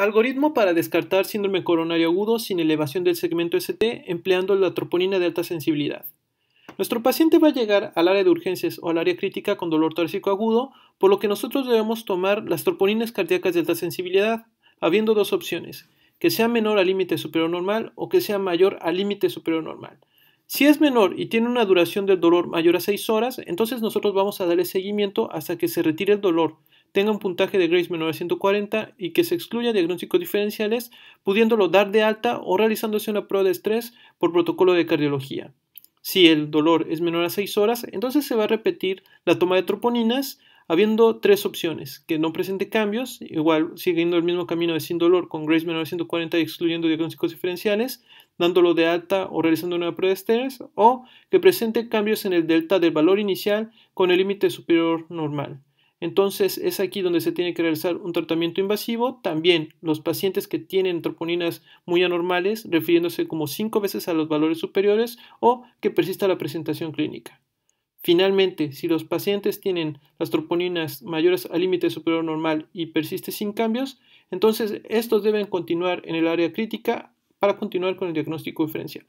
Algoritmo para descartar síndrome coronario agudo sin elevación del segmento ST empleando la troponina de alta sensibilidad. Nuestro paciente va a llegar al área de urgencias o al área crítica con dolor torácico agudo, por lo que nosotros debemos tomar las troponinas cardíacas de alta sensibilidad, habiendo dos opciones, que sea menor al límite superior normal o que sea mayor al límite superior normal. Si es menor y tiene una duración del dolor mayor a 6 horas, entonces nosotros vamos a darle seguimiento hasta que se retire el dolor, tenga un puntaje de Grace menor a 140 y que se excluya diagnósticos diferenciales, pudiéndolo dar de alta o realizándose una prueba de estrés por protocolo de cardiología. Si el dolor es menor a 6 horas, entonces se va a repetir la toma de troponinas habiendo tres opciones, que no presente cambios, igual siguiendo el mismo camino de sin dolor con Grace menor a 140 y excluyendo diagnósticos diferenciales, dándolo de alta o realizando una prueba de estrés, o que presente cambios en el delta del valor inicial con el límite superior normal. Entonces es aquí donde se tiene que realizar un tratamiento invasivo. También los pacientes que tienen troponinas muy anormales, refiriéndose como cinco veces a los valores superiores o que persista la presentación clínica. Finalmente, si los pacientes tienen las troponinas mayores al límite superior normal y persiste sin cambios, entonces estos deben continuar en el área crítica para continuar con el diagnóstico diferencial.